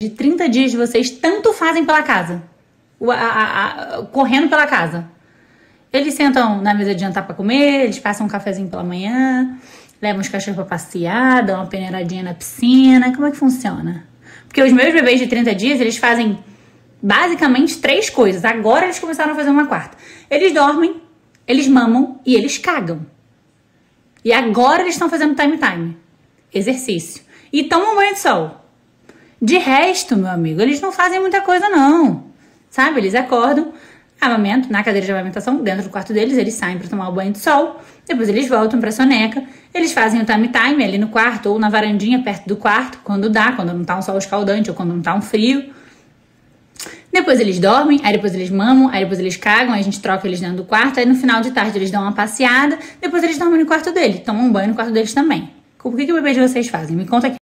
de 30 dias de vocês tanto fazem pela casa? A, a, a, correndo pela casa. Eles sentam na mesa de jantar para comer, eles passam um cafezinho pela manhã, levam os cachorros para passear, dão uma peneiradinha na piscina. Como é que funciona? Porque os meus bebês de 30 dias, eles fazem basicamente três coisas. Agora eles começaram a fazer uma quarta. Eles dormem, eles mamam e eles cagam. E agora eles estão fazendo time time. Exercício. E tomam banho de sol. De resto, meu amigo, eles não fazem muita coisa, não. Sabe? Eles acordam, amamento, na cadeira de amamentação, dentro do quarto deles, eles saem para tomar o banho de sol, depois eles voltam para soneca, eles fazem o time time ali no quarto ou na varandinha perto do quarto, quando dá, quando não tá um sol escaldante ou quando não tá um frio. Depois eles dormem, aí depois eles mamam, aí depois eles cagam, aí a gente troca eles dentro do quarto, aí no final de tarde eles dão uma passeada, depois eles dormem no quarto dele, tomam um banho no quarto deles também. O que, que o bebê de vocês fazem? Me conta aqui.